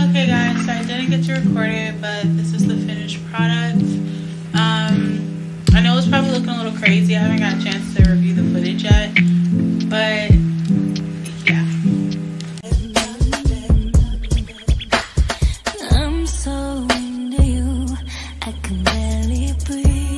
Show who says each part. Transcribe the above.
Speaker 1: Okay guys, so I didn't get to record it, but this is the finished product. Um, I know it's probably looking a little crazy. I haven't got a chance to review the footage yet, but yeah.
Speaker 2: I'm so into you, I can barely breathe.